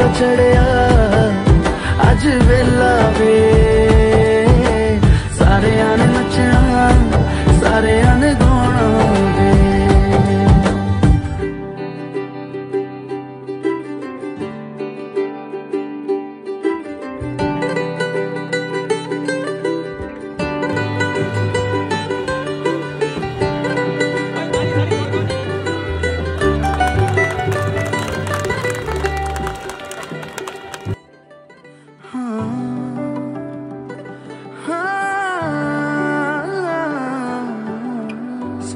ਦਾ ਚੜਿਆ। ਅੱਜ ਵੇਲਾ ਵੇ। ਸਾਰਿਆਂ ਨੇ ਨੱਚਣਾ ਸਾਰਿਆਂ ਨੇ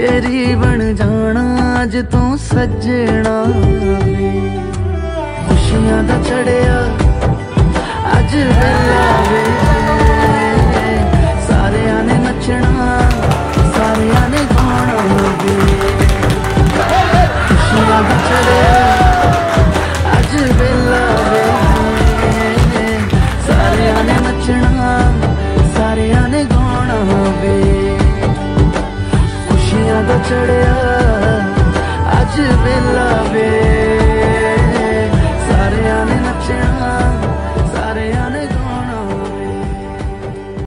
ਤੇਰੀ ਬਣ ਜਾਣਾ ਅੱਜ ਤੂੰ ਸੱਜਣਾ ਖੁਸ਼ੀਆਂ ਦਾ ਚੜਿਆ